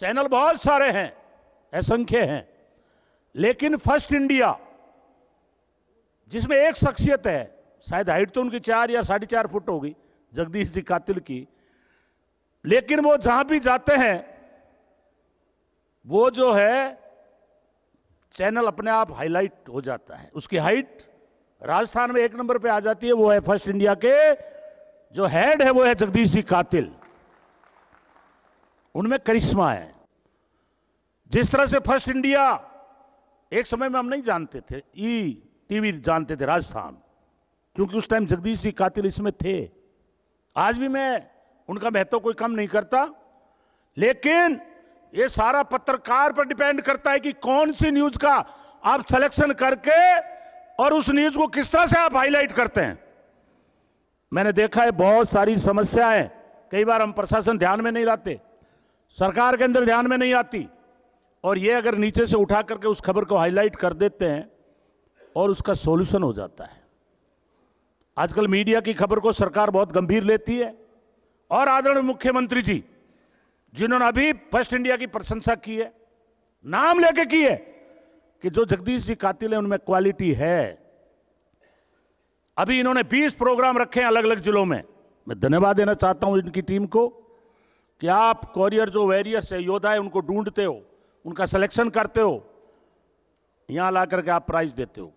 Channel बहुत सारे हैं असंख्य हैं। लेकिन फ़र्स्ट इंडिया, जिसमें एक शख्सियत है, शायद हाइट तो उनकी चार या साढ़े चार फुट होगी, जगदीश जी कातिल की। लेकिन वो जहाँ भी जाते हैं, वो जो है, चैनल अपने आप हाईलाइट हो जाता है। उसकी हाइट राजस्थान में एक नंबर पे आ जाती है, वो है फ़र्स्ट इंडिया के, जो हेड है वो है जगदीश जी कातिल। उनमें करिश्मा है। जिस तरह से फ़र्स्ट इंडिया, एक समय में हम नहीं जानते थे, ई टीवी जानते थे राजस्थान, क्योंकि उस टाइम जगदीश जी कातिल इसमें थे। आज भी मैं उनका महत्व कोई कम नहीं करता, लेकिन ये सारा पत्रकार पर डिपेंड करता है कि कौन सी न्यूज़ का आप सिलेक्शन करके और उस न्यूज़ को किस तरह से आप हाईलाइट करते हैं। मैंने देखा है, बहुत सारी समस्याएँ कई बार हम प्रशासन ध्यान में नहीं लाते। सरकार के अंदर ध्यान में नहीं आती। और ये अगर नीचे से उठा करके उस खबर को हाईलाइट कर देते हैं और उसका सॉल्यूशन हो जाता है। आजकल मीडिया की खबर को सरकार बहुत गंभीर लेती है। और आदरणीय मुख्यमंत्री जी, जिन्होंने अभी फ़र्स्ट इंडिया की प्रशंसा की है, नाम लेके की है कि जो जगदीश जी कातिल है, उनमें क्वालिटी है। अभी इन्होंने 20 प्रोग्राम रखे हैं अलग अलग जिलों में। मैं धन्यवाद देना चाहता हूँ इनकी टीम को। कि आप कॉरियर जो वेरियस है योद्धा है उनको ढूंढते हो, उनका सिलेक्शन करते हो, यहाँ ला करके आप प्राइज देते हो।